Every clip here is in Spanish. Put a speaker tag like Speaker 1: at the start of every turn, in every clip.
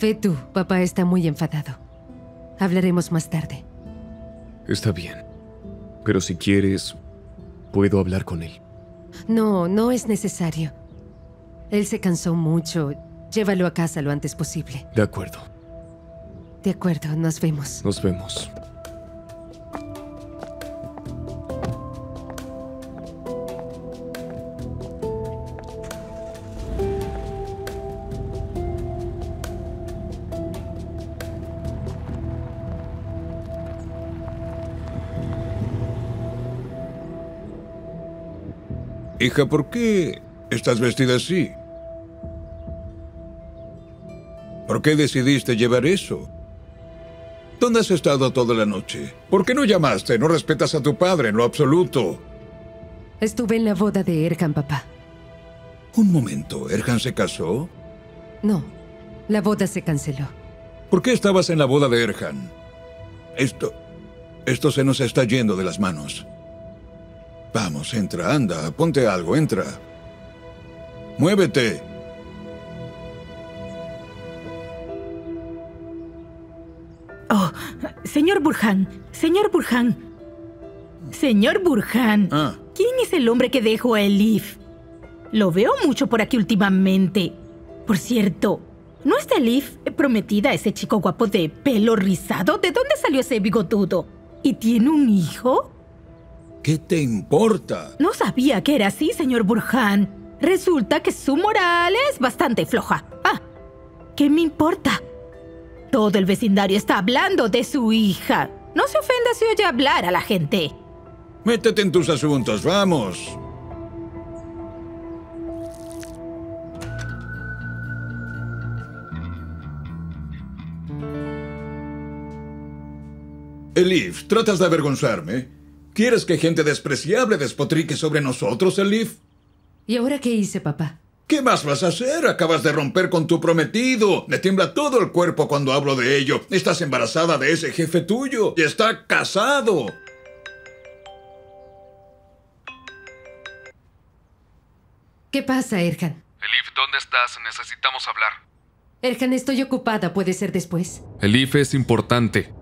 Speaker 1: Ve tú, papá está muy enfadado. Hablaremos más tarde.
Speaker 2: Está bien. Pero si quieres, puedo hablar con él.
Speaker 1: No, no es necesario. Él se cansó mucho. Llévalo a casa lo antes posible.
Speaker 2: De acuerdo.
Speaker 1: De acuerdo, nos vemos.
Speaker 2: Nos vemos.
Speaker 3: Hija, ¿por qué estás vestida así? ¿Por qué decidiste llevar eso? ¿Dónde has estado toda la noche? ¿Por qué no llamaste? No respetas a tu padre en lo absoluto.
Speaker 1: Estuve en la boda de Erhan, papá.
Speaker 3: Un momento, ¿Erhan se casó?
Speaker 1: No, la boda se canceló.
Speaker 3: ¿Por qué estabas en la boda de Erhan? Esto... Esto se nos está yendo de las manos. Vamos, entra, anda, ponte algo, entra. Muévete.
Speaker 4: Oh, señor Burhan, señor Burhan. Señor Burhan.
Speaker 3: Ah.
Speaker 4: ¿Quién es el hombre que dejó a Elif? Lo veo mucho por aquí últimamente. Por cierto, ¿no es Elif prometida a ese chico guapo de pelo rizado? ¿De dónde salió ese bigotudo? ¿Y tiene un hijo?
Speaker 3: ¿Qué te importa?
Speaker 4: No sabía que era así, señor Burhan. Resulta que su moral es bastante floja. Ah, ¿qué me importa? Todo el vecindario está hablando de su hija. No se ofenda si oye hablar a la gente.
Speaker 3: Métete en tus asuntos, vamos. Elif, ¿tratas de avergonzarme? ¿Quieres que gente despreciable despotrique sobre nosotros, Elif?
Speaker 1: ¿Y ahora qué hice, papá?
Speaker 3: ¿Qué más vas a hacer? Acabas de romper con tu prometido. Me tiembla todo el cuerpo cuando hablo de ello. Estás embarazada de ese jefe tuyo y está casado.
Speaker 1: ¿Qué pasa, Erhan?
Speaker 5: Elif, ¿dónde estás? Necesitamos hablar.
Speaker 1: Erhan, estoy ocupada. ¿Puede ser después?
Speaker 5: Elif es importante.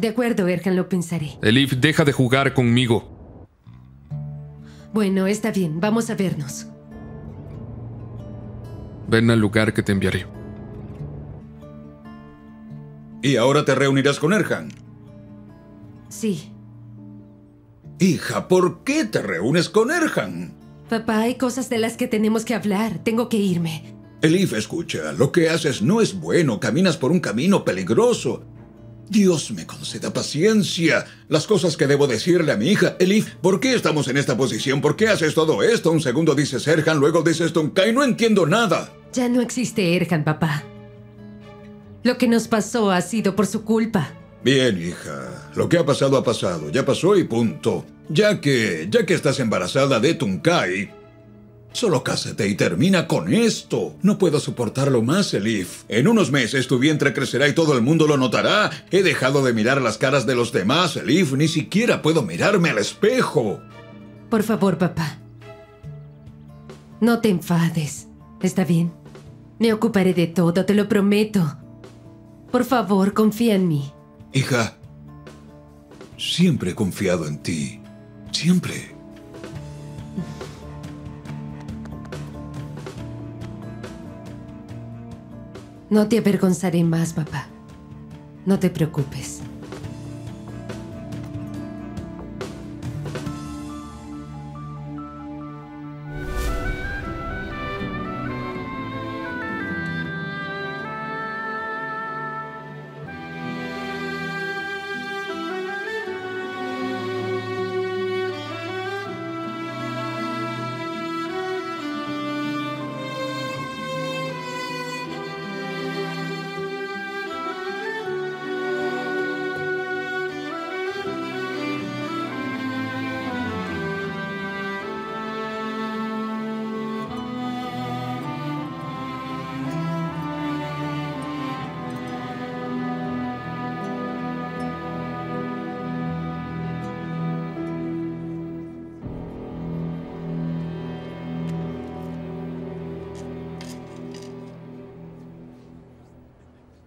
Speaker 1: De acuerdo, Erhan, lo pensaré.
Speaker 5: Elif, deja de jugar conmigo.
Speaker 1: Bueno, está bien. Vamos a vernos.
Speaker 5: Ven al lugar que te enviaré.
Speaker 3: ¿Y ahora te reunirás con Erhan?
Speaker 1: Sí.
Speaker 3: Hija, ¿por qué te reúnes con Erhan?
Speaker 1: Papá, hay cosas de las que tenemos que hablar. Tengo que irme.
Speaker 3: Elif, escucha, lo que haces no es bueno. Caminas por un camino peligroso. Dios me conceda paciencia. Las cosas que debo decirle a mi hija. Elif, ¿por qué estamos en esta posición? ¿Por qué haces todo esto? Un segundo dices Erhan, luego dices Tonkai. No entiendo nada.
Speaker 1: Ya no existe Erhan, papá. Lo que nos pasó ha sido por su culpa.
Speaker 3: Bien, hija. Lo que ha pasado ha pasado. Ya pasó y punto. Ya que, ya que estás embarazada de Tunkai, solo cásate y termina con esto. No puedo soportarlo más, Elif. En unos meses tu vientre crecerá y todo el mundo lo notará. He dejado de mirar las caras de los demás, Elif. Ni siquiera puedo mirarme al espejo.
Speaker 1: Por favor, papá. No te enfades. ¿Está bien? Me ocuparé de todo, te lo prometo. Por favor, confía en mí.
Speaker 3: Hija, siempre he confiado en ti. Siempre.
Speaker 1: No te avergonzaré más, papá. No te preocupes.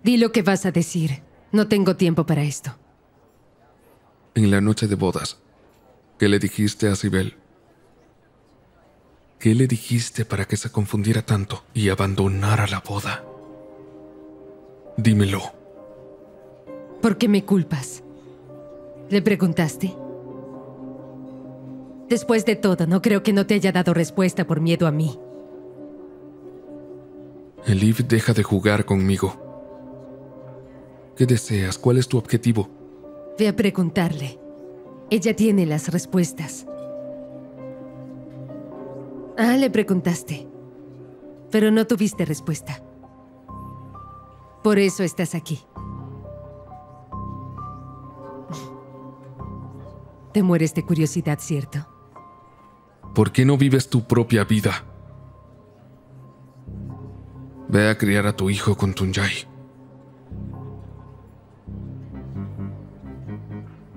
Speaker 1: Di lo que vas a decir. No tengo tiempo para esto.
Speaker 5: En la noche de bodas, ¿qué le dijiste a Sibel? ¿Qué le dijiste para que se confundiera tanto y abandonara la boda? Dímelo.
Speaker 1: ¿Por qué me culpas? ¿Le preguntaste? Después de todo, no creo que no te haya dado respuesta por miedo a mí.
Speaker 5: Elif deja de jugar conmigo. ¿Qué deseas? ¿Cuál es tu objetivo?
Speaker 1: Ve a preguntarle. Ella tiene las respuestas. Ah, le preguntaste. Pero no tuviste respuesta. Por eso estás aquí. Te mueres de curiosidad, ¿cierto?
Speaker 5: ¿Por qué no vives tu propia vida? Ve a criar a tu hijo con Tunjai.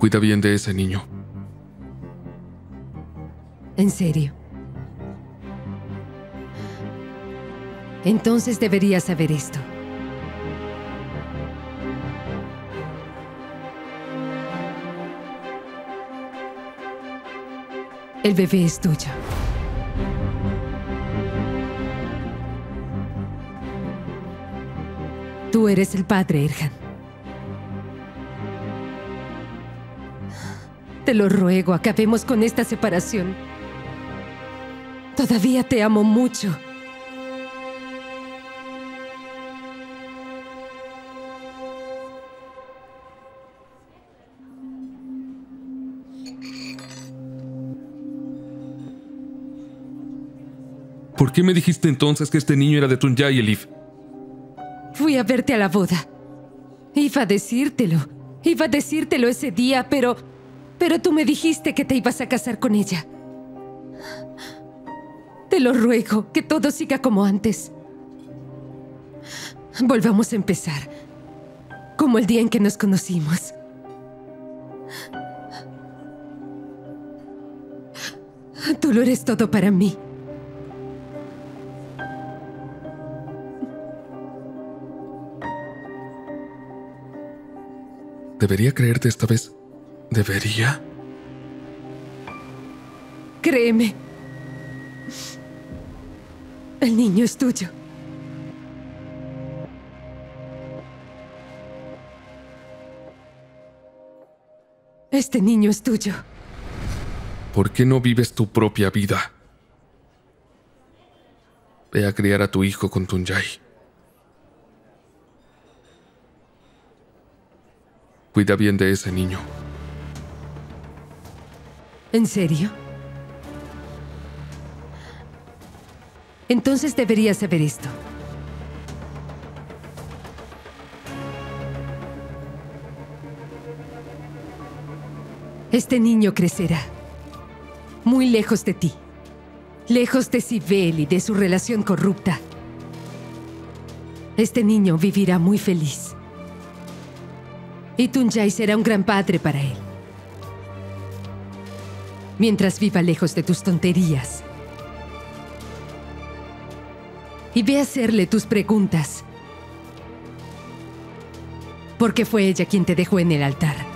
Speaker 5: Cuida bien de ese niño.
Speaker 1: ¿En serio? Entonces deberías saber esto. El bebé es tuyo. Tú eres el padre, Erhan. Te lo ruego, acabemos con esta separación. Todavía te amo mucho.
Speaker 5: ¿Por qué me dijiste entonces que este niño era de Tunjai, Elif?
Speaker 1: Fui a verte a la boda. Iba a decírtelo. Iba a decírtelo ese día, pero... Pero tú me dijiste que te ibas a casar con ella. Te lo ruego, que todo siga como antes. Volvamos a empezar. Como el día en que nos conocimos. Tú lo eres todo para mí.
Speaker 5: ¿Debería creerte esta vez? ¿Debería?
Speaker 1: Créeme. El niño es tuyo. Este niño es tuyo.
Speaker 5: ¿Por qué no vives tu propia vida? Ve a criar a tu hijo con Tunjai. Cuida bien de ese niño.
Speaker 1: ¿En serio? Entonces deberías saber esto. Este niño crecerá muy lejos de ti, lejos de Sibel y de su relación corrupta. Este niño vivirá muy feliz. Y Tunjai será un gran padre para él. Mientras viva lejos de tus tonterías. Y ve a hacerle tus preguntas. Porque fue ella quien te dejó en el altar.